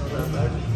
Not that bad.